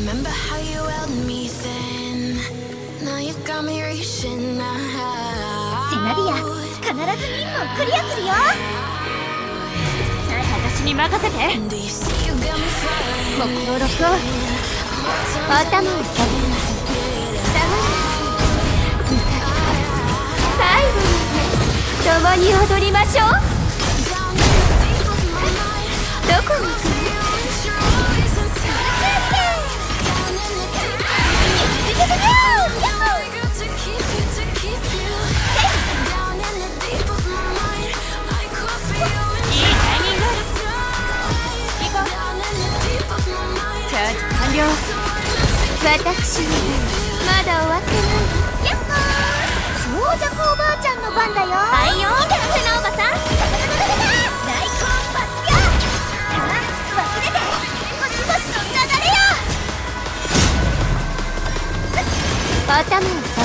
Remember how you held me then Now you got me reaching out セナディア必ず任務をクリアするよ私に任せて目標ロックオン頭を下げる下がる最後まで共に踊りましょうージ完了私の分まだ終わってない。やっほー。長尺おばあちゃんの番だよ。はいよ。いいからセナおばさん大根抜業あ忘れて星々の流れよ頭を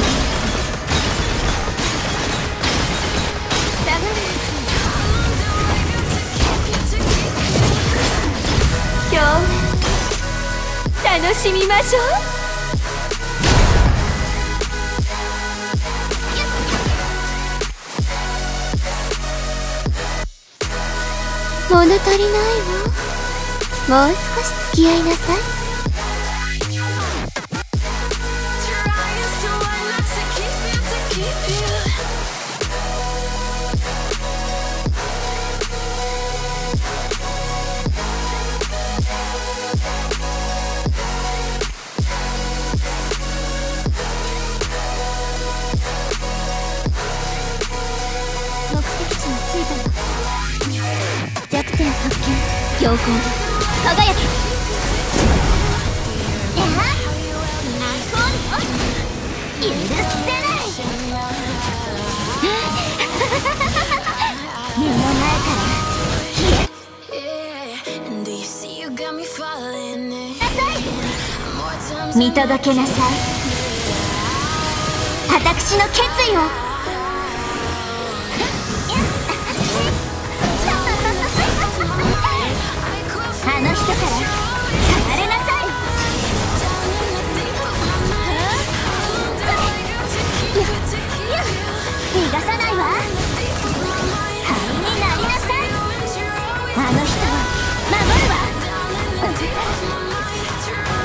楽しみましょう。物足りないわもう少し付き合いなさい。輝け。やあ泣こうら消え見届けなさい。私の決意を。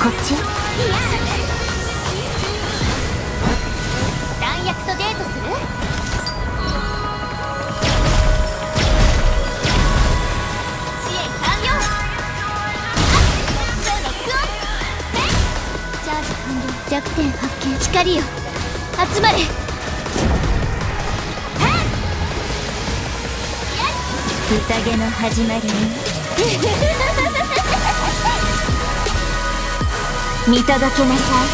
こっち？弾薬とデートする？よ。集まれ。宴の始まりに 見届けなさい。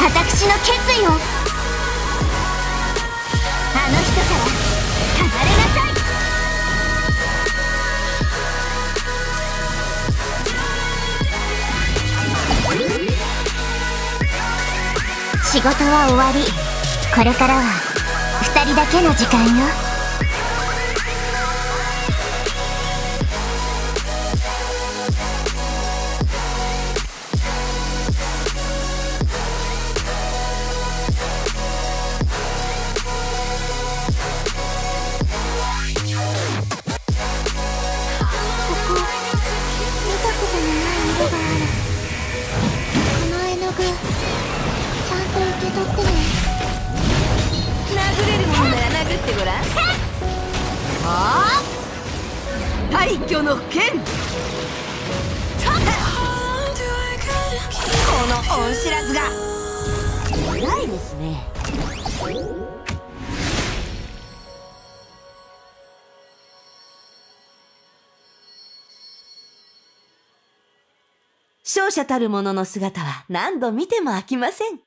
私の決意を。あの人から離れなさい。仕事は終わり。これからは二人だけの時間よ。ってごらん。はあ？大挙の剣。この恩知らずが。偉いですね。勝者たる者の姿は何度見ても飽きません。